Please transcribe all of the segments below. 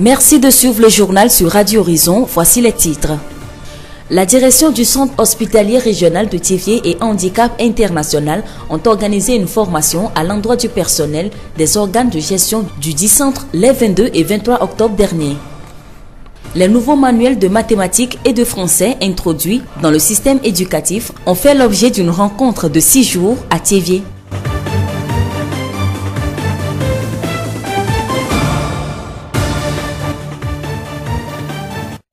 Merci de suivre le journal sur Radio Horizon. Voici les titres. La direction du Centre hospitalier régional de Thiviers et Handicap International ont organisé une formation à l'endroit du personnel des organes de gestion du dit centre les 22 et 23 octobre dernier. Les nouveaux manuels de mathématiques et de français introduits dans le système éducatif ont fait l'objet d'une rencontre de six jours à Thiviers.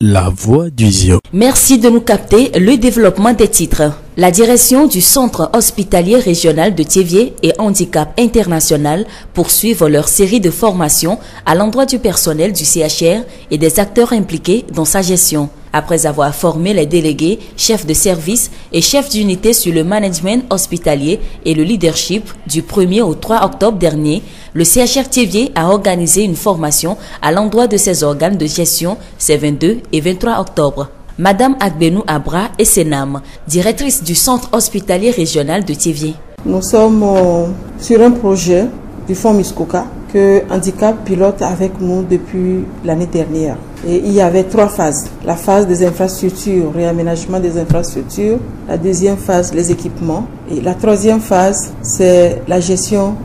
La voix du Zion. Merci de nous capter le développement des titres. La direction du Centre hospitalier régional de Thiéviers et Handicap International poursuivent leur série de formations à l'endroit du personnel du CHR et des acteurs impliqués dans sa gestion. Après avoir formé les délégués, chefs de service et chefs d'unité sur le management hospitalier et le leadership du 1er au 3 octobre dernier, le CHR Thiéviers a organisé une formation à l'endroit de ses organes de gestion ces 22 et 23 octobre. Madame Agbenou Abra Essenam, directrice du centre hospitalier régional de Thiéviers. Nous sommes euh, sur un projet du Fonds Muskoka que Handicap pilote avec nous depuis l'année dernière. Et il y avait trois phases. La phase des infrastructures, réaménagement des infrastructures. La deuxième phase, les équipements. Et la troisième phase, c'est la gestion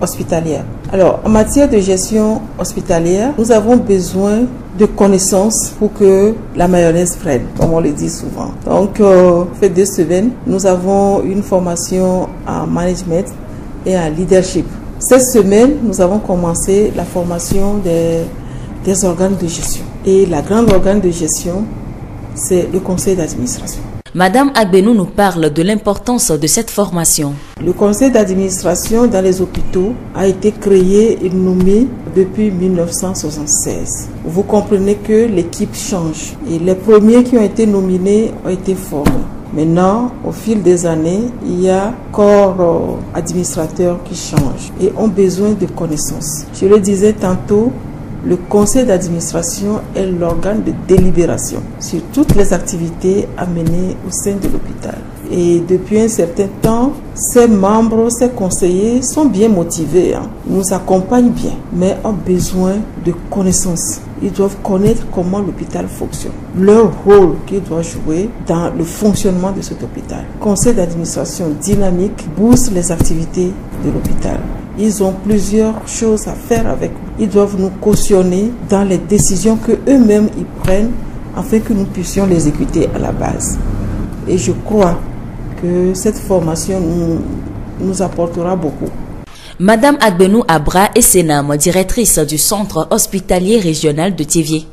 hospitalière. Alors, en matière de gestion hospitalière, nous avons besoin de connaissances pour que la mayonnaise freine, comme on le dit souvent. Donc, euh, fait deux semaines, nous avons une formation en management et en leadership. Cette semaine, nous avons commencé la formation des, des organes de gestion. Et la grande organe de gestion, c'est le conseil d'administration. Madame Agbenou nous parle de l'importance de cette formation. Le conseil d'administration dans les hôpitaux a été créé et nommé depuis 1976. Vous comprenez que l'équipe change et les premiers qui ont été nominés ont été formés. Maintenant, au fil des années, il y a corps euh, administrateurs qui changent et ont besoin de connaissances. Je le disais tantôt, le conseil d'administration est l'organe de délibération sur toutes les activités à mener au sein de l'hôpital. Et depuis un certain temps, ces membres, ces conseillers sont bien motivés, hein, nous accompagnent bien, mais ont besoin de connaissances. Ils doivent connaître comment l'hôpital fonctionne, leur rôle qu'ils doivent jouer dans le fonctionnement de cet hôpital. Conseil d'administration dynamique booste les activités de l'hôpital. Ils ont plusieurs choses à faire avec. Ils doivent nous cautionner dans les décisions que eux-mêmes ils prennent afin que nous puissions les exécuter à la base. Et je crois que cette formation nous, apportera beaucoup. Madame Agbenou Abra Essenam, directrice du centre hospitalier régional de Thiviers.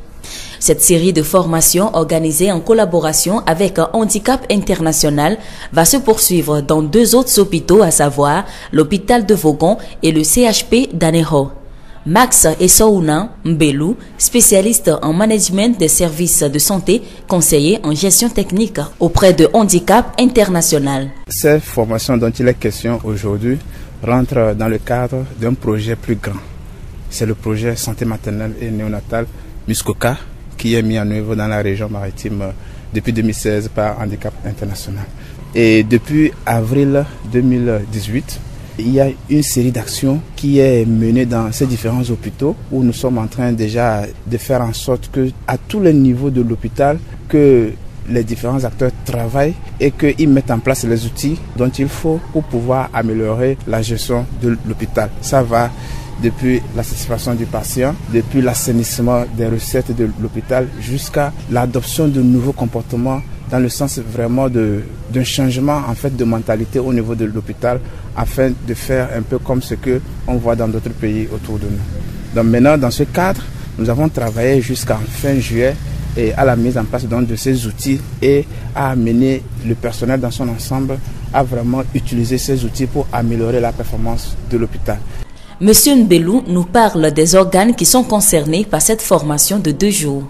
Cette série de formations organisée en collaboration avec Handicap International va se poursuivre dans deux autres hôpitaux, à savoir l'hôpital de Vogon et le CHP d'Aneho. Max Essouna Mbelou, spécialiste en management des services de santé, conseiller en gestion technique auprès de Handicap International. Cette formation dont il est question aujourd'hui rentre dans le cadre d'un projet plus grand. C'est le projet santé maternelle et néonatale Muskoka qui est mis en œuvre dans la région maritime depuis 2016 par Handicap International. Et depuis avril 2018, il y a une série d'actions qui est menée dans ces différents hôpitaux où nous sommes en train déjà de faire en sorte que à tous les niveaux de l'hôpital que les différents acteurs travaillent et qu'ils mettent en place les outils dont il faut pour pouvoir améliorer la gestion de l'hôpital. Ça va depuis la satisfaction du patient, depuis l'assainissement des recettes de l'hôpital jusqu'à l'adoption de nouveaux comportements dans le sens vraiment d'un changement en fait de mentalité au niveau de l'hôpital afin de faire un peu comme ce que on voit dans d'autres pays autour de nous. Donc maintenant dans ce cadre, nous avons travaillé jusqu'en fin juillet et à la mise en place donc, de ces outils et à amener le personnel dans son ensemble à vraiment utiliser ces outils pour améliorer la performance de l'hôpital. Monsieur Nbelou nous parle des organes qui sont concernés par cette formation de deux jours.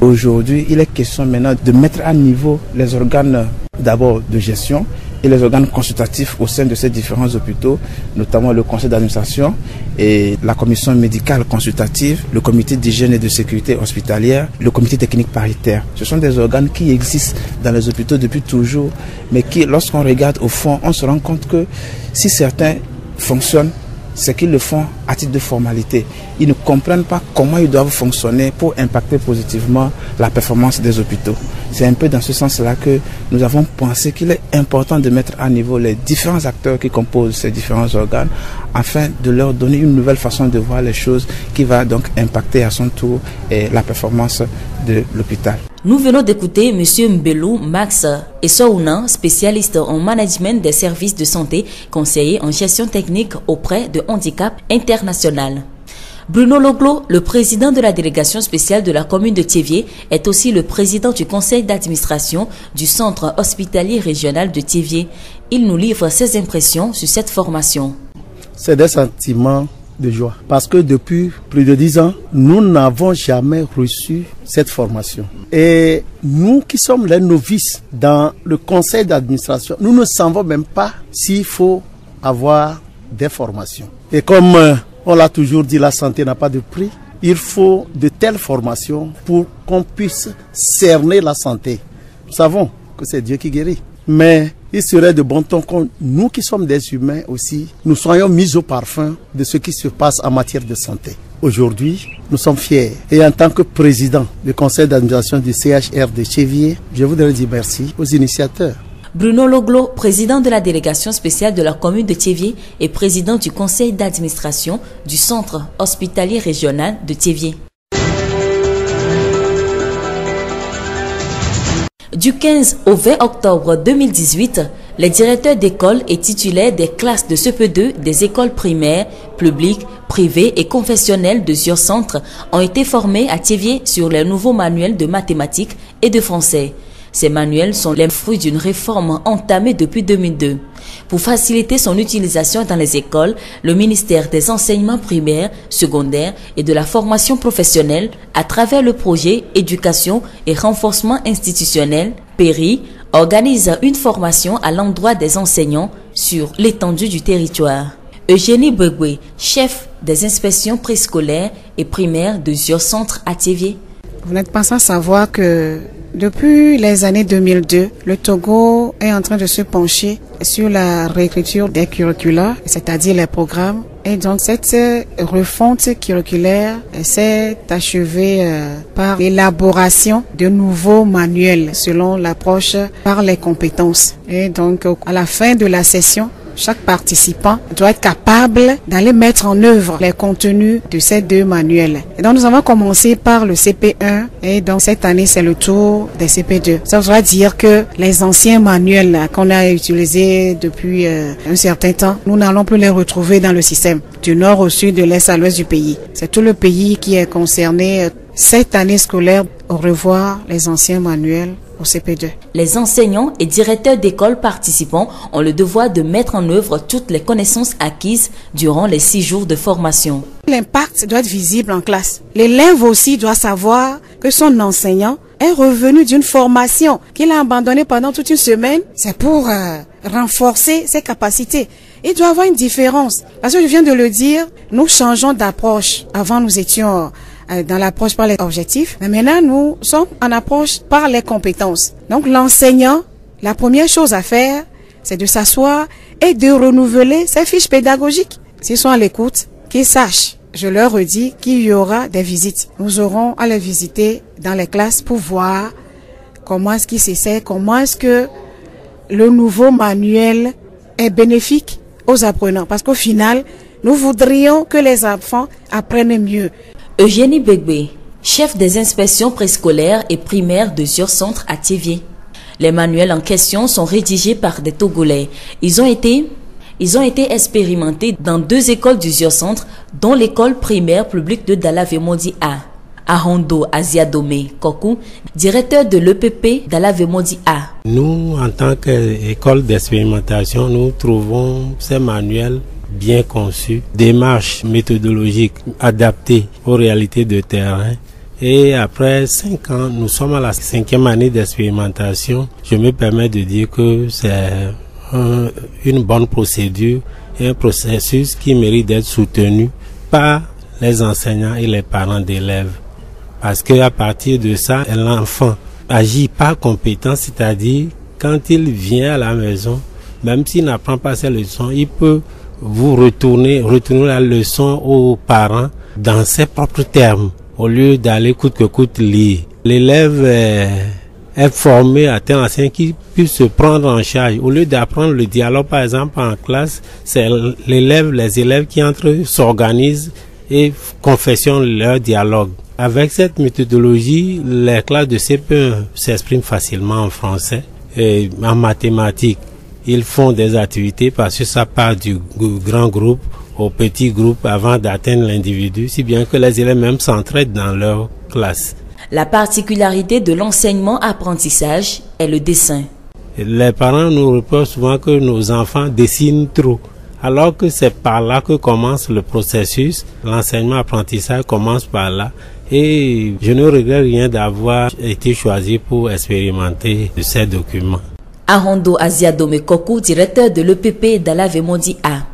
Aujourd'hui, il est question maintenant de mettre à niveau les organes d'abord de gestion et les organes consultatifs au sein de ces différents hôpitaux, notamment le conseil d'administration et la commission médicale consultative, le comité d'hygiène et de sécurité hospitalière, le comité technique paritaire. Ce sont des organes qui existent dans les hôpitaux depuis toujours, mais qui, lorsqu'on regarde au fond, on se rend compte que si certains fonctionnent, c'est qu'ils le font à titre de formalité. Ils ne comprennent pas comment ils doivent fonctionner pour impacter positivement la performance des hôpitaux. C'est un peu dans ce sens-là que nous avons pensé qu'il est important de mettre à niveau les différents acteurs qui composent ces différents organes afin de leur donner une nouvelle façon de voir les choses qui va donc impacter à son tour eh, la performance de l'hôpital. Nous venons d'écouter M. Mbelou Max Essouna, spécialiste en management des services de santé, conseiller en gestion technique auprès de Handicap International. Bruno Loglo, le président de la délégation spéciale de la commune de Thiévier, est aussi le président du conseil d'administration du centre hospitalier régional de Thiévier. Il nous livre ses impressions sur cette formation. C'est des sentiments de joie. Parce que depuis plus de dix ans, nous n'avons jamais reçu cette formation. Et nous qui sommes les novices dans le conseil d'administration, nous ne savons même pas s'il faut avoir des formations. Et comme euh, on l'a toujours dit, la santé n'a pas de prix. Il faut de telles formations pour qu'on puisse cerner la santé. Nous savons que c'est Dieu qui guérit. Mais il serait de bon ton que nous qui sommes des humains aussi, nous soyons mis au parfum de ce qui se passe en matière de santé. Aujourd'hui, nous sommes fiers. Et en tant que président du conseil d'administration du CHR de Chevier, je voudrais dire merci aux initiateurs. Bruno Loglo, président de la délégation spéciale de la commune de Thiévier et président du conseil d'administration du centre hospitalier régional de Thiévier. Du 15 au 20 octobre 2018, les directeurs d'école et titulaires des classes de CP2 des écoles primaires, publiques, privées et confessionnelles de Sur-Centre ont été formés à Thiévier sur les nouveaux manuels de mathématiques et de français. Ces manuels sont les fruits d'une réforme entamée depuis 2002. Pour faciliter son utilisation dans les écoles, le ministère des enseignements primaires, secondaires et de la formation professionnelle, à travers le projet Éducation et renforcement institutionnel, PERI, organise une formation à l'endroit des enseignants sur l'étendue du territoire. Eugénie Begwe, chef des inspections préscolaires et primaires de Centre à. Vous n'êtes pas sans savoir que depuis les années 2002, le Togo est en train de se pencher sur la réécriture des curricula, c'est-à-dire les programmes. Et donc cette refonte curriculaire s'est achevée euh, par l'élaboration de nouveaux manuels selon l'approche par les compétences. Et donc à la fin de la session, chaque participant doit être capable d'aller mettre en œuvre les contenus de ces deux manuels. Et donc nous avons commencé par le CP1 et donc cette année c'est le tour des CP2. Ça voudrait dire que les anciens manuels qu'on a utilisés depuis euh, un certain temps, nous n'allons plus les retrouver dans le système du nord au sud, de l'est à l'ouest du pays. C'est tout le pays qui est concerné. Cette année scolaire, au revoir les anciens manuels au CP2. Les enseignants et directeurs d'école participants ont le devoir de mettre en œuvre toutes les connaissances acquises durant les six jours de formation. L'impact doit être visible en classe. L'élève aussi doit savoir que son enseignant est revenu d'une formation qu'il a abandonnée pendant toute une semaine. C'est pour euh, renforcer ses capacités. Il doit avoir une différence. Parce que je viens de le dire, nous changeons d'approche. Avant, nous étions dans l'approche par les objectifs. Mais maintenant, nous sommes en approche par les compétences. Donc, l'enseignant, la première chose à faire, c'est de s'asseoir et de renouveler ses fiches pédagogiques. S'ils sont à l'écoute, qu'ils sachent. Je leur redis qu'il y aura des visites. Nous aurons à les visiter dans les classes pour voir comment est-ce qu'ils s'essaient, comment est-ce que le nouveau manuel est bénéfique aux apprenants. Parce qu'au final, nous voudrions que les enfants apprennent mieux. Eugénie Begbe, chef des inspections préscolaires et primaires de Sur-Centre à Thiévier. Les manuels en question sont rédigés par des Togolais. Ils ont été, ils ont été expérimentés dans deux écoles du Sur-Centre, dont l'école primaire publique de Dalavemodi A. Ahondo Asiadome Koku, directeur de l'EPP d'Alavemodi A. Nous, en tant qu'école d'expérimentation, nous trouvons ces manuels bien conçu, démarche méthodologique adaptée aux réalités de terrain. Et après cinq ans, nous sommes à la cinquième année d'expérimentation. Je me permets de dire que c'est une bonne procédure et un processus qui mérite d'être soutenu par les enseignants et les parents d'élèves. Parce qu'à partir de ça, l'enfant agit par compétence, c'est-à-dire quand il vient à la maison, même s'il n'apprend pas ses leçons, il peut vous retournez, retournez la leçon aux parents dans ses propres termes, au lieu d'aller coûte que coûte lire. L'élève est, formé à tel qui puisse se prendre en charge. Au lieu d'apprendre le dialogue, par exemple, en classe, c'est l'élève, les élèves qui entre s'organisent et confessionnent leur dialogue. Avec cette méthodologie, les classes de CP1 s'expriment facilement en français et en mathématiques. Ils font des activités parce que ça part du grand groupe au petit groupe avant d'atteindre l'individu, si bien que les élèves même s'entraident dans leur classe. La particularité de l'enseignement-apprentissage est le dessin. Les parents nous reprochent souvent que nos enfants dessinent trop. Alors que c'est par là que commence le processus, l'enseignement-apprentissage commence par là. Et je ne regrette rien d'avoir été choisi pour expérimenter ces documents. Arondo Asiado Mekoku, directeur de l'EPP d'Alavemondi A.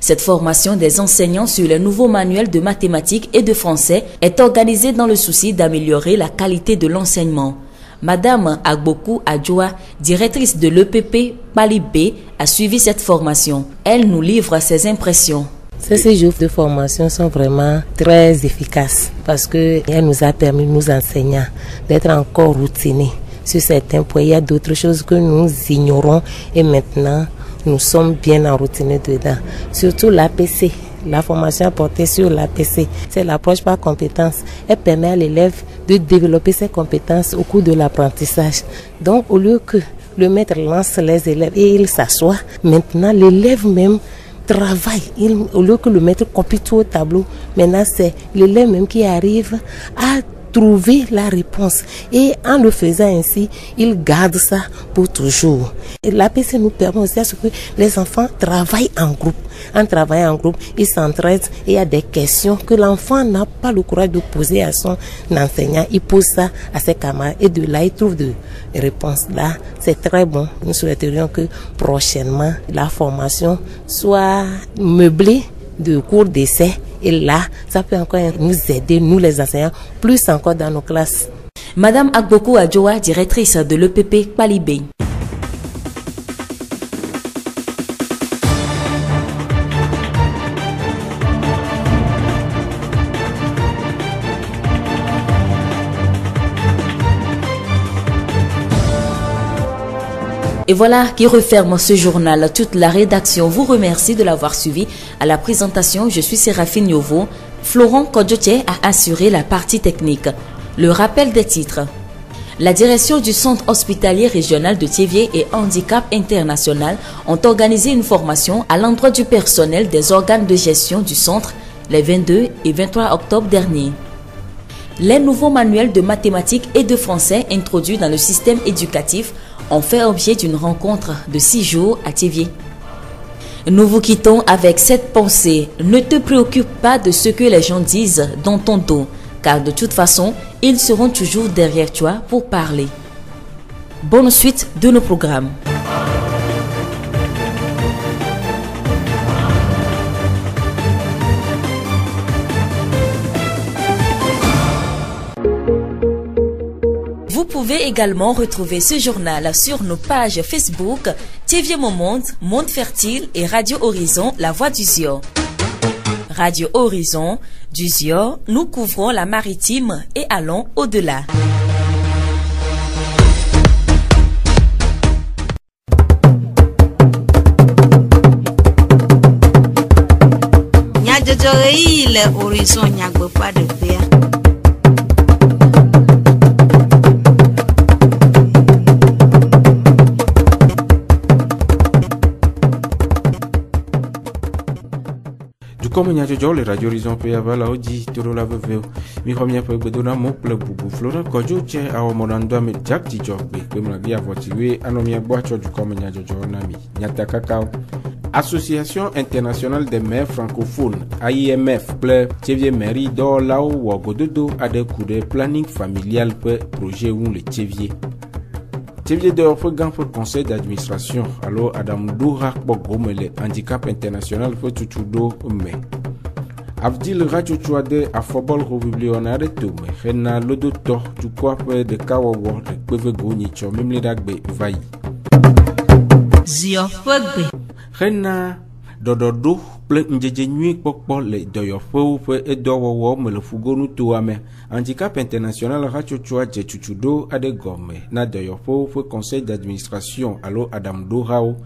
Cette formation des enseignants sur les nouveaux manuels de mathématiques et de français est organisée dans le souci d'améliorer la qualité de l'enseignement. Madame Agboku Adjoa, directrice de l'EPP Pali B, a suivi cette formation. Elle nous livre ses impressions. Ces jours de formation sont vraiment très efficaces parce qu'elle nous a permis, nous enseignants, d'être encore routinés sur certains points. Il y a d'autres choses que nous ignorons et maintenant nous sommes bien enroutinés dedans. Surtout l'APC, la formation portée sur l'APC. C'est l'approche par compétence. Elle permet à l'élève de développer ses compétences au cours de l'apprentissage. Donc, au lieu que le maître lance les élèves et il s'assoit, maintenant l'élève même travaille. au lieu que le maître copie tout au tableau, maintenant c'est l'élève même qui arrive à trouver la réponse. Et en le faisant ainsi, il garde ça pour toujours. L'APC nous permet aussi à ce que les enfants travaillent en groupe. En travaillant en groupe, ils s'entraident et il y a des questions que l'enfant n'a pas le courage de poser à son enseignant. Il pose ça à ses camarades et de là, il trouve des réponses. Là, c'est très bon. Nous souhaiterions que prochainement, la formation soit meublée de cours d'essai. Et là, ça peut encore nous aider, nous les enseignants, plus encore dans nos classes. Madame Agboku Adjoa, directrice de l'EPP Palibé. Et voilà qui referme ce journal. Toute la rédaction vous remercie de l'avoir suivi. À la présentation, je suis Séraphine Yovo. Florent Kodjotier a assuré la partie technique. Le rappel des titres. La direction du Centre hospitalier régional de Thiévier et Handicap International ont organisé une formation à l'endroit du personnel des organes de gestion du centre les 22 et 23 octobre dernier. Les nouveaux manuels de mathématiques et de français introduits dans le système éducatif ont fait objet d'une rencontre de six jours à Thiévier. Nous vous quittons avec cette pensée. Ne te préoccupe pas de ce que les gens disent dans ton dos, car de toute façon, ils seront toujours derrière toi pour parler. Bonne suite de nos programmes. Pouvez également retrouver ce journal sur nos pages Facebook TV Monde, Monde Fertile et Radio Horizon, La Voix du Zio. Radio Horizon, du Zio, nous couvrons la maritime et allons au-delà. Pas de comme nyajojo le radio horizon pe avala oji toro la veveo mi ho mia pe gbedona mo ple bubu flora pe pe mra dia voti we ano mi agbo acho ju comme nyajojo na mi nyata kakao Association internationale des maires francophones AIMF ple Tchevie mairie do lao wogododo ade kude planning familial pe projet un le Tchevie De offre gan pour conseil d'administration. Alors Adam Doura Bogom le handicap international pe tutudo me Avdil Radio Chuade a fobol rebiblionare tume hena lodo to tukwape de kawawo de kweve goni cho mimli dagbe vai Zio fagbe hena ɖɔɖɔɖo kple ŋdzedze nyui kpɔkpɔ le dɔyɔƒewo ƒe edɔwɔwɔ me le fugonu toa me. Handicap international hatsotsoa dze tutu ɖo aɖe gɔme na dɔyɔƒewo ƒe conseil d'administration alo aɖaŋuɖohawo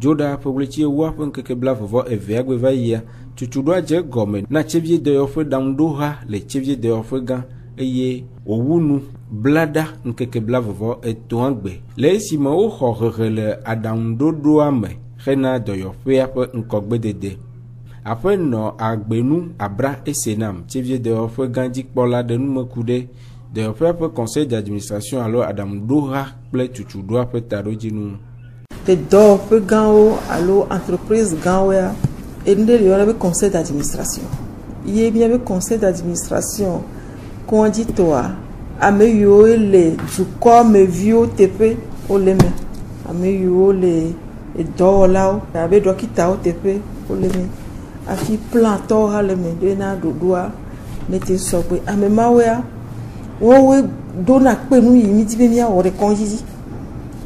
dzoɖa ƒe ɣleti ewoa ƒe ŋkeke blavevɔ evea gbe va yia. Tutuɖoa dze gɔme na tsevie dɔyɔƒe ɖaŋuɖoha le tsevie dɔyɔƒe gã eye wòwu nu. Bla ɖa ŋkeke blavevɔ etɔ̃a gbe. Le esime woxɔ hehe le aɖaŋuɖoɖoa me hena dɔyɔƒea ƒe ŋkɔgbedede agbenu abra esenam. Dɔyɔƒe ɖe numeku ɖe dɔyɔƒea ƒe conseil d'administration alo aɖaŋuɖoha kple tutuɖoa ƒe taɖodzinu dɔwɔƒe gãwo alo entreprise gãwo ya enu ɖe le be conseil d'administration. Ye conseil d'administration ame yiwo le dukɔmeviwo teƒe wole me ame yiwo le dɔwɔlawo abe dɔkitawo teƒe wole me. Hafi plantɔwo hã le me ɖe na ɖoɖoa ne te sɔgbe ame mawo ya wowoe ɖona kpe nu yi mi di be míawɔ ɖe kɔdzi dzi.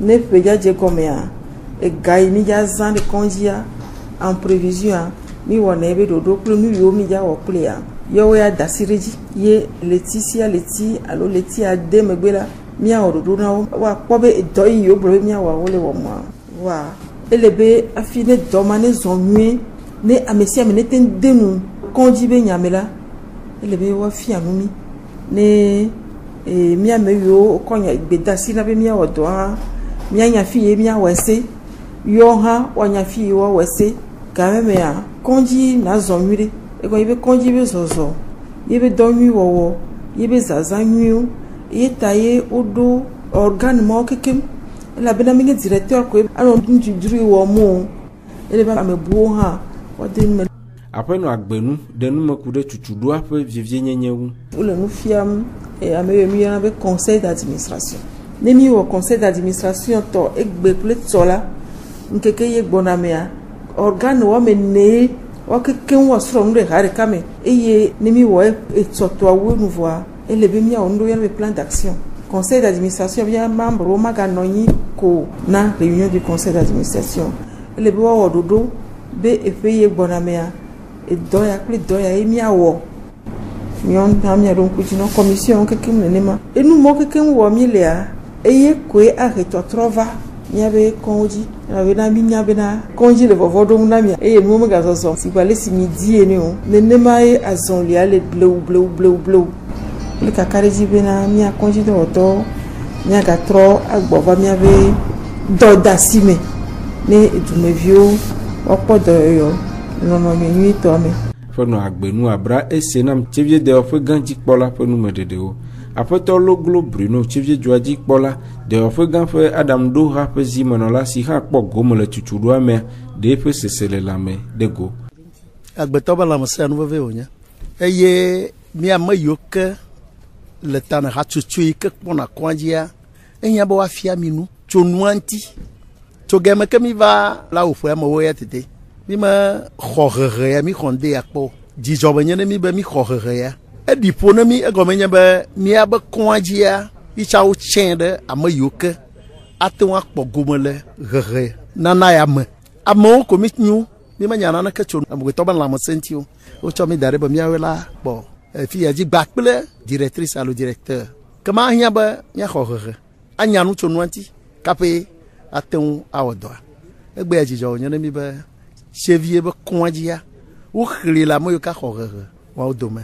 Ne ƒe dzadze gɔmea ega yi mi dza zã ɖe kɔdzia en prévision mi wɔna ebe ɖoɖo kple nu yiwo mi dza wɔ kple ya yewo ya da asi ɖe dzi. Ye leti sia leti alo leti ade megbe la míawɔ ɖoɖo na wo. Woakpɔ be dɔ yi yiwo gblɔ be míawɔ wole wɔmɔa wa ele be hafi ne dɔ ma ne zɔ nyuie ne ame sia ame ne te de nu kɔdzi be nyame la ele be woafia nu mi. Ne ee míame yiwo kɔ nya gbedasi na be míawɔ dɔ hã míanya fi ye míawɔ ese. Yɔ hã woanya fi ye woawɔ ese. Game mea kɔdzi na zɔ nyui ɖe. Egɔ yi be kɔdzi be zɔzɔ ye be dɔ nyui wɔwɔ ye be zaza nyuiwo ye ta ye woɖo organe mawo kekem elabena mi nye directeur koe anɔ ŋudzudzu wɔm o ele be ame buwo hã woade nu me. aƒenɔ agbenu ɖe numeku ɖe tutuɖoa ƒe vivienyenye ŋu. wole nu fiam ame yiwo mi yɔna be conseil d'administration. Ne mi wɔ conseil d'administration tɔ egbe kple tɔ la ŋkeke ye gbɔna mea organe wɔme ne wa kekeŋ wɔ srɔ̃ nu ɖe ha ɖeka me. Eye ne mi wɔ etsɔtɔawo nu vɔa ele be miawɔ nu ɖo yɔna be plan d'action conseil d'administration mia membre maganɔ anyi ko na réunion du conseil d'administration. Ele be woawɔ ɖoɖo be eƒe ye gbɔna mea edɔ ya kple dɔ ya ye miawɔ miɔ hã miaɖo ŋku dzi nɔ commission kekeŋ nenema enu mɔ kekeŋ wɔ mi lea eye koe ahe tɔtrɔ va. Miabe kɔnwo dzi elabena mi nya bena kɔndzi le vɔvɔ ɖom na mia eye nuwo megazɔzɔ si gba le si mi di ene o nenema ye azɔlia le blewu blewu blewu blewu kple kaka ɖe dzi bena mia kɔndzi dɔwɔtɔwo miagatrɔ agbɔ va miabe dɔdasi me ne dumeviwo woakpɔ dɔyɔyɔ nɔnɔme nyuitɔ me. fenɔ agbenu abra ese nam tsevie dewɔƒe gã dzikpɔla ƒe numeɖeɖewo aƒetɔ loglo bruno tsevie dzoa dzikpɔla dewɔƒe gã ƒe aɖaŋuɖoha ƒe zimenɔla si hã kpɔ gome le tutuɖoa mea ɖe eƒe sese le lãme ɖe go. agbetɔ be lãmesẽ nuveve wònye eye mi ame yiwo ke le ta ne hatsotso yi ke kpɔna kɔdzia ehiã be woafia mi nu tso nua ŋuti tso gɛmɛ ke mi va la wòƒea me wo ya tete. Mi me xɔ hehe ya mi xɔ ŋde ya kpɔ. Dzidzɔ be nye ne mi be mi xɔ hehe ya. Eɖi ƒo ne mi egɔme nye be miabe kɔdzia yitsa wo tsɛ ɖe ame yiwo ke. Ate ŋu akpɔ gome le hehe nana ya me. Amewo ko mi nyu mi menya naneke tso amegbetɔ be lãmesẽ ŋuti o. Wotsɔ mi da ɖe be miawoe la kpɔ fi ya dzi gba kple directrice alo directeur. Kema hiã be miaxɔ hehe anya nu tso nua ŋuti kaƒe ate ŋu awɔ dɔa egbe ya dzidzɔ wònye ne mi be chevie be kɔdzia woxli le ame yiwo ka xɔ hehe woawo dome.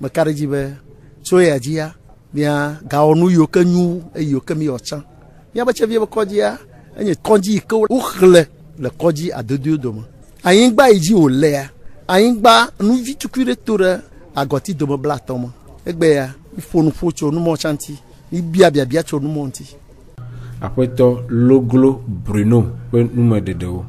Meka ɖe dzi be tso ya dzia mia gawɔ nu yiwo ke nyu eyiwo ke mi wɔ tsã miabe chevie be kɔdzia enye kɔdzi yi ke woxle le kɔdzi adodoe dome. Anyigba yi dzi wòlea anyigba nuvi tukui ɖe to ɖe agɔti dome bla atɔ me egbe ya miƒo nu ƒo tso numɔ tsã ŋuti mibia biabia tso numɔ ŋuti aƒetɔ loglo bruno ƒe numeɖeɖewo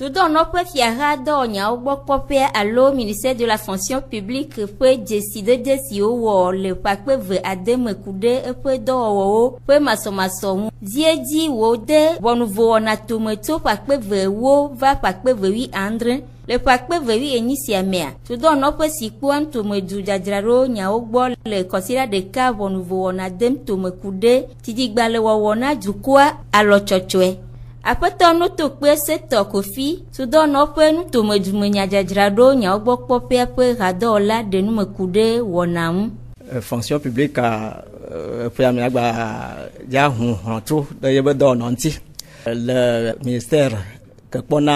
Tudɔnɔƒe fiaha dɔwɔnyawo gbɔ kpɔƒea alo ministère de la fonction publique ƒe dzesidede siwo wɔ le ƒakpe ve ade me ku ɖe eƒe dɔwɔwɔwo ƒe masɔmasɔ ŋu. Zie dzi wòde ʋɔnuvɔwɔna tome tso ƒakpe vewo va ƒakpe vewi andre. Le ƒakpe vewi enyi sia mea, tudɔnɔƒe si kpɔa ntomedu dzadzraɖo nyawo gbɔ le kɔsiɖa ɖeka ʋɔnuvɔwɔna dem tome ku ɖe dzidzigbalẽwɔwɔ na dukɔa alɔtsɔtsɔe. aƒetɔ nutokpe setɔ kofi sudɔnɔƒe nutomedumenya-dzadzraɖo nyawo gbɔ kpɔƒea ƒe hadɔwɔla ɖenumeku ɖe wɔna ŋu fonction publique ƒea mi agba dza hu hlɔtro ɖe yebe dɔwɔnɔ ŋuti le ministère ke kpɔna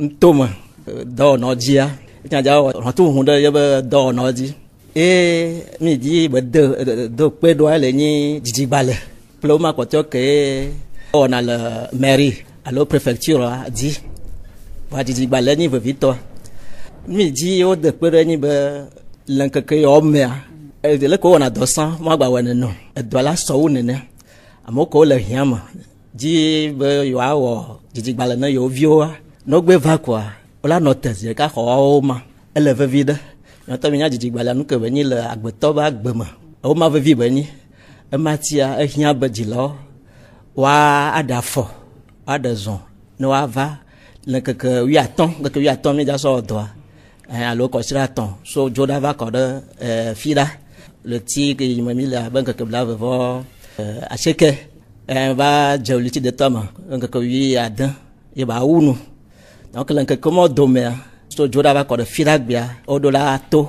ntome dɔwɔnɔ dzia etsã dza hlɔtro hu ɖe yebe dɔwɔnɔ dzi eye mi dzi be de do kpe ɖoa le nyi dzidzigbalẽ kple woma kpɔtɔ ke wɔna le mairie alo préfecture dzi. Va dzidzigbalẽ nyi vevitɔ. Mi dzi wode kpe ɖe nyi be le ŋkeke yawo mea le ko wɔna dɔ sã magba wɔ nene edɔ la sɔ wu nene. Amewo ko le hiã me. Dzi be yewoawɔ dzidzigbalẽ ne yewo viwo ne wogbe va koa wola nɔ te zi ɖeka xɔwo ma. Ele vevi ɖe nyɔtɔ mi nya dzidzigbalẽ nu ke be nyi le agbetɔ be agbe ewo ma vevi be nyi. Ema tia ehiã be dzilawo woa aɖe afɔ woaɖe zɔ ne woava le ŋkeke wuiatɔ̃ ŋkeke wuiatɔ̃ mi dza sɔ dɔa alo kɔsi ɖe atɔ̃ so dzo ɖa va kɔ ɖe fi ɖa. Le ti ke yi me mi le abe ŋkeke blaeve vɔ asieke va dze wòliti detɔ me. Ŋkeke wui ade ye ba wu nu donc le ŋkeke mɔ domea so dzo ɖa va kɔ ɖe fi ɖa gbea woɖo la to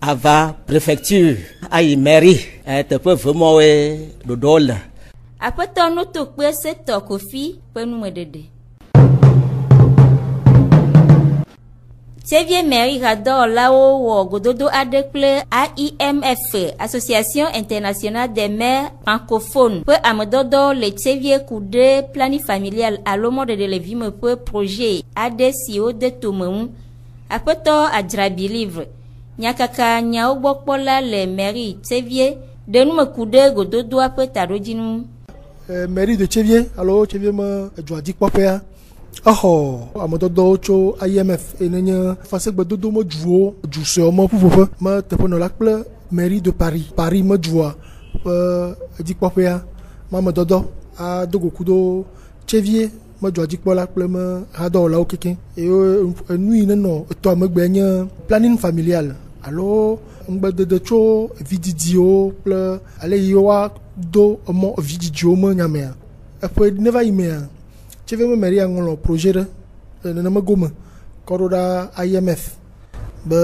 ava préfecture ayi mairie teƒe ve mɔwoe ɖoɖowo le. aƒetɔ nutokpe setɔ kofi ƒe numeɖeɖe. Xavier Mary hadɔwɔlawo wɔ gododo aɖe kple AIMF Association Internationale des Mères Francophones. Ƒe amedɔdɔ le Xavier ku ɖe plani familial alo mɔɖeɖe le vi me ƒe projet aɖe si wode tome ŋu. Aƒetɔ Adzrabi livre. Nyakaka nyawo gbɔ kpɔla le Mary Xavier. Ɖe numeku ɖe gododoa ƒe. Mairie de Xavier. Alo Xavier me edzoadzikpɔƒea exɔ amedɔdɔwo tso IMF yi nenye fasegbedodo medzuwo dzu suewo me ƒuƒoƒe. Me teƒe nɔla kple mairie de Paris. Paris medzua ƒe edzikpɔƒea me amedɔdɔ ado goku ɖo Xavier medzua dzikpɔla kple me hadɔwɔlawo kekeŋ. Eye enu yi nenɔ etɔa megbe nye planning familial alo ŋugbedede tso vididiwo kple ale yi woado emɔ vididiwo me nyamea. Eƒe neva yi mea tsefe me mairie ŋlɔ projet ɖe le neneme gome kɔ ɖo ɖa IMF be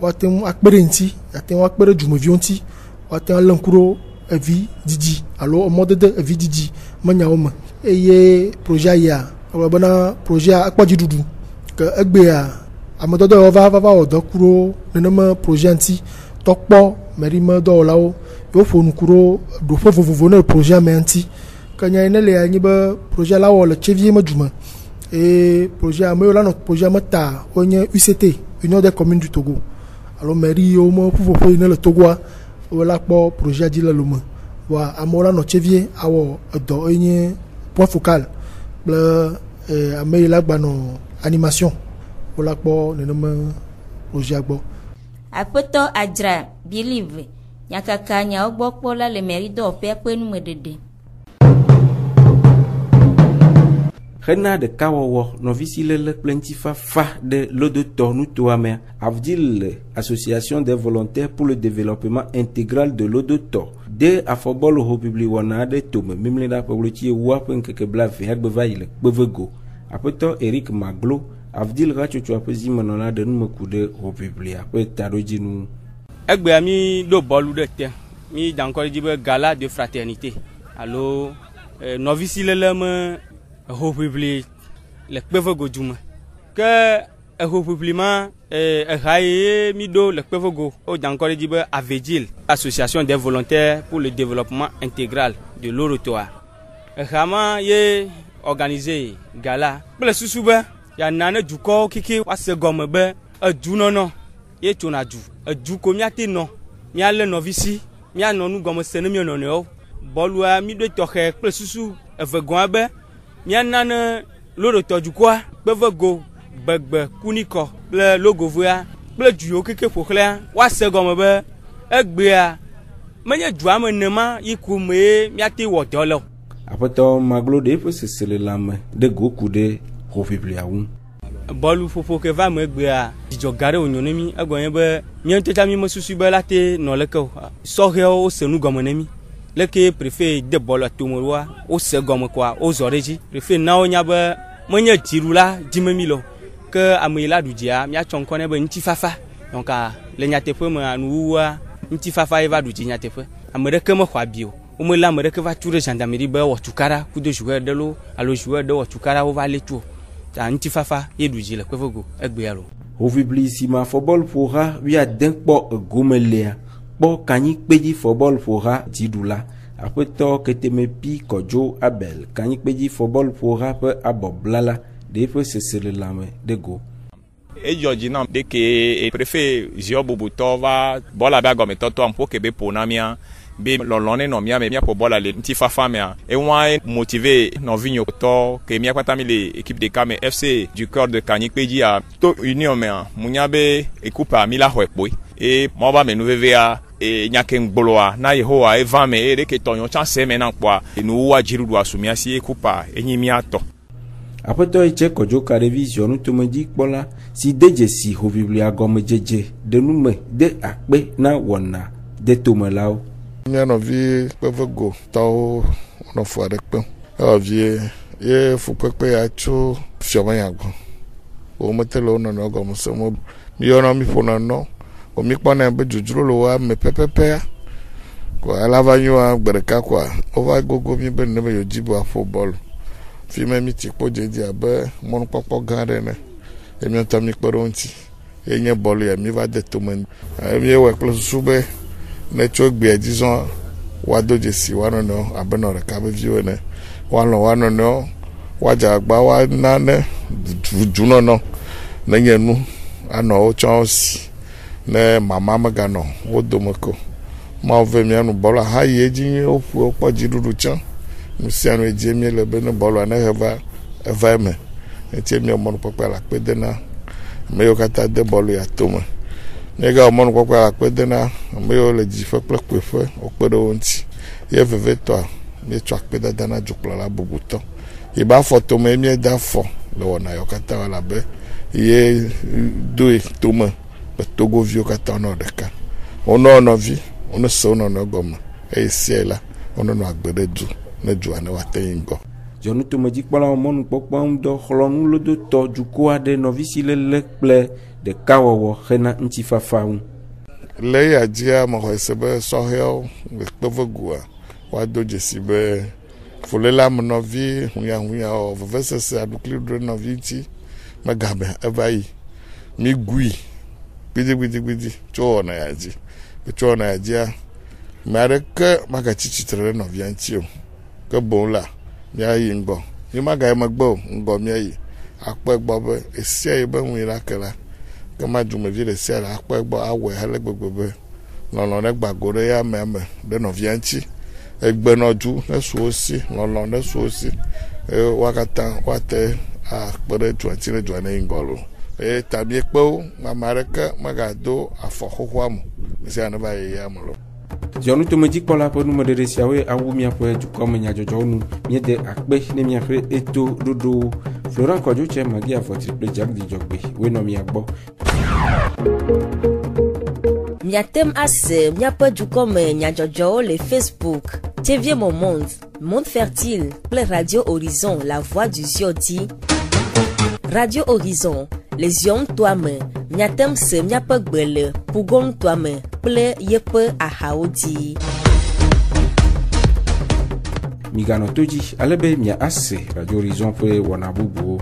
woate ŋu akpe ɖe ŋuti ate ŋu akpe ɖe dzumeviwo ŋuti woate ŋu alé ŋku ɖo evi didi alo emɔdede evi didi menyawo me. Eye projet yia egblɔ bena projet ekpɔ dziɖuɖu ke egbea amedɔdɔ yawo va va wɔ dɔ ku ɖo neneme projet ŋuti tɔkpɔ mairie me dɔwɔlawo yewo ƒo nu ku ɖo ɖoƒe vovovo ne projet me ŋuti ke nya yi ne lia nyi be projet la wɔ le Xavier me dume eye projet ame yiwo la nɔ projet me ta wonye UCT Union des communes du Togo alo mairie yiwo me ƒuƒoƒo yi ne le Togoa wo la kpɔ projet dzi le lome voa amewo la nɔ Xavier awɔ edɔ eye nye point focal kple ame yi la gbanɔ animation wo la kpɔ neneme projet gbɔ. aƒetɔ adzra bilive nyakaka nyawo gbɔ kpɔla le mairie dɔwɔƒea ƒe numeɖeɖe. Hena ɖekawɔwɔ nɔvisiléle kple ŋutifafa ɖe lodotɔ nutoamea avdil association des volontaires pour le développement intégral de lodotɔ de afɔbɔlu hoʋiʋli wɔna aɖe tome mimlina ƒe wlotsi ewua ƒe ŋkeke blaeve agbe va yi le kpevego aƒetɔ eric maglo avdil hatsotsoa ƒe zimenɔla ɖe numeku ɖe hoʋiʋlia ƒe taɖodzinu. egbea mi ɖo bɔlu ɖe te. Mi dankɔɖi dzi be gala de fraternité. Alo eh, nɔvisiléle me le kpevego du me. Ke ehoʋiʋli ma eha ye le kpevego wo dankɔ ɖe dzi association des volontaires pour le développement intégral de lorotoa. Eha ma ye organise gala kple susu be yana ne dukɔwo keke woase gɔme be edunɔnɔ ye tsona du edu ko miate nɔ. Mialé nɔvisi mianɔ nu gɔme se ne mia nɔnɔewo. Bɔlua mi ɖo tɔxɛ kple susu eve gɔa be miana ne lorotɔ dukɔa kpevego gbegbe kunikɔ kple logovoa kple du yiwo keke ƒoxlẽa woase gɔme be egbea menye dua me nema yi ku mee miate wɔ dɔ le o. aƒetɔ maglo ɖe eƒe sese le lãme ɖe go ku ɖe hoʋiʋlia ŋu. bɔlu ƒoƒo ke va me gbea dzidzɔ ga ɖe wònyo ne mi egɔnye be míawo ŋutɔ mi mesusu be la te nɔ leke o sɔhɛwo wose nu gɔme ne mi leke préfet de bɔlɔ tome wa wose gɔme kɔa wozɔ ɖe dzi préfet na wo nya be menye dziɖula dzimemi lo ke ame yi la ɖu dzia míatsɔ ŋkɔ nɛ be ŋutifafa donc le nyateƒe me nuwuwua ŋutifafa ye va ɖu dzi nyateƒe ame ɖeke mexɔ abi o womele ame ɖeke va tu ɖe gendarmerie be wɔ tuka ɖa kudo joueur ɖe lo alo joueur ɖe wɔ tuka ɖa wova lé tu o ta ŋutifafa ye ɖu dzi le kpeƒego egbea lo hoʋiʋli si me afɔbɔl ƒoha wuiade kpɔ egome lea kpɔ kanyikpedzi fɔbɔl ƒoha dziɖula aƒetɔ ketemepi kɔdzo abel kanyikpedzi fɔbɔl ƒoha ƒe abɔblala ɖe eƒe seselelame ɖe go. Edzɔ dzi nam de ke prefe ziɔ bubutɔ va bɔla be agɔmetɔ tɔ ampo ke be ƒo na mía be lɔlɔ ne nɔ mía me míaƒo bɔla le ŋutifafa mea. Ewa motive nɔvinyotɔ ke mía kpata mi le équipe ɖeka me fc du cœur de kanyikpe dzia to union mea mu nya be ekupea mi la xɔe kpoe. E mɔ ba me nuvevea e nyake ŋgboloa na yehowa eva me e ɖeke tɔnyɔ tsã se me na kpɔa enuwua dziɖuɖu asu mía si ekupea enyi mía tɔ. Aƒetɔ yi tse kɔdzo ka ɖevi ziɔnutomedzikpɔla si de dzesi hoʋiʋlia gɔmedzedze ɖe nume de akpe na wɔna de tomelawo mía nɔvi kpevego tɔwo nɔ fu aɖe kpem. Ewɔvie ye fukpekpe ya tso fiɔmenya gbɔ womete le wo nɔnɔewo gɔme se mo miyɔnɔ mi ƒona nɔ o mi kpɔnɛ be dzodzro le wo ame pɛpɛpɛa ko ela va nyoa gbe ɖeka koa wova gogo mi be ne be yewo dzi be woaƒo bɔlu fi me mi ti kpo dzedze abe mɔnukpɔkpɔ gã aɖe ene emi ŋutɔ mi kpe ɖe wo ŋuti ye nye bɔlu ya mi va de tome mi wɔ kple susu be ne tso gbea dzi zɔn woado dzesi woa nɔnɔewo abe nɔ ɖeka be viwo ene woalɔ woa nɔnɔewo woadze agba woana ne dzunɔnɔ ne nye nu anɔ wo tsɔ si ne mama meganɔ wo dome ko mawo ve mianu bɔlua ha yi edzi woƒo wokpɔ dziɖuɖu tsã. Nu sia nu edzi mi le be ne bɔlua ne he va eva eme. Eti mi mɔnukpɔkpɔ le akpe de na ame yiwo katã de bɔlu ya tome. Míega mɔnukpɔkpɔ le akpe de na ame yiwo le dziƒe kple kpuiƒe wokpe ɖe wo ŋuti. Ye vevetɔa míetsɔ akpedada na dzokplɔla bubutɔ yi be afɔ tome míeda afɔ le wɔna yawo katã wɔ labe ye doe tome. Kple togoviwo katã wonɔ ɖeka wonɔ nɔvi wonɔ se wo nɔnɔ gɔme eye sia la wonɔ agbe ɖe du ne dua ne woate yi ŋgɔ dzɔnutomedzikpɔlawo mɔnukpɔkpɔ ŋudɔ xlɔnu lodotɔ dukɔ aɖe nɔvi si lele kple ɖekawɔwɔ hena ŋutifafa ŋu le ya dzia mexɔ se be sɔhɛwo le kpevegoa woado dzesi be fuléla me nɔvi hunyahunya vevesese aɖukli ɖo nɔvi ŋuti megame eva yi mi gui gbidigbidigbidi chụọ na ya ji. Chụọ na ya ji ya mare ke maga chichitere no vianchio ke bola ya yi ngbo ni maga ma gbo ngbo mi yi. Ape gbo be esi e be wi la kala ke ma du me ala ape gbo awe hele gbogbo be. Lọlọ ne gbago ya me me ɖe nɔvia ŋtsi egbenɔdu ne suwo si lɔlɔ ne suwo si eye wo katã woate akpe ɖe dua ŋtsi ne dua ne yi. eye tabiekpewo mama aɖeke megado afɔ xoxoa mo esia ne va yeyea me lɔ Dziɔnutomedzikpɔla ƒe numeɖeɖe siawoe awu miaƒe dukɔme nyadzɔdzɔwo nu míede akpe ne miaƒe eto ɖoɖowo Florent Kɔdzotse Magi Afɔtri kple jagdi dzɔgbe woe nɔ mia gbɔ. Miatem ase miaƒe dukɔme nyadzɔdzɔwo le Facebook, Tevie Momont, Monde Fertile kple Radio Horizon La Voix du Ziɔ dzi. Radio Horizon lezion toame miatemse miaƒe gbe le pugoŋutɔame kple yeƒe ahawo dzi miganɔ to dzi alebe miase radio horizon ƒe wɔna bubuwo